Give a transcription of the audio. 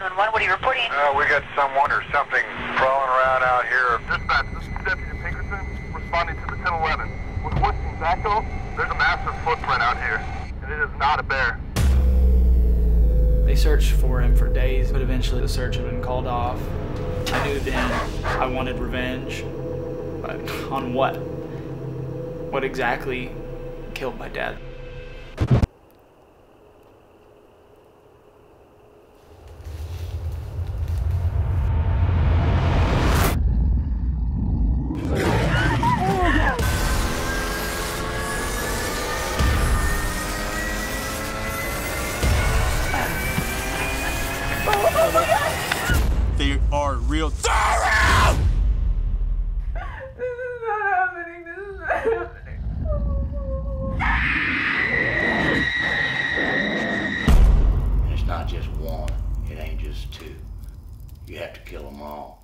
911. What are you reporting? Uh, we got someone or something crawling around out here. Dispatch, this is Deputy Pinkerton responding to the 1011. With horse and Zacho, there's a massive footprint out here, and it is not a bear. They searched for him for days, but eventually the search had been called off. I knew then I wanted revenge, but on what? What exactly killed my dad? They are real. This is not happening. This is not happening. It's not just one. It ain't just two. You have to kill them all.